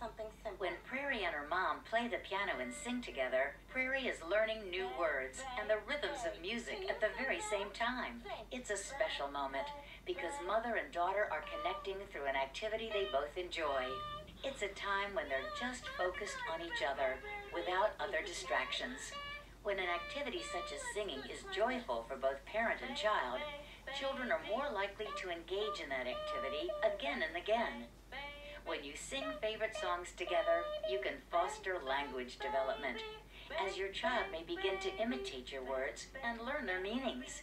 something simple. When Prairie and her mom play the piano and sing together, Prairie is learning new words and the rhythms of music at the very same time. It's a special moment because mother and daughter are connecting through an activity they both enjoy. It's a time when they're just focused on each other without other distractions. When an activity such as singing is joyful for both parent and child, children are more likely to engage in that activity again and again. When you sing favorite songs together, you can foster language development, as your child may begin to imitate your words and learn their meanings.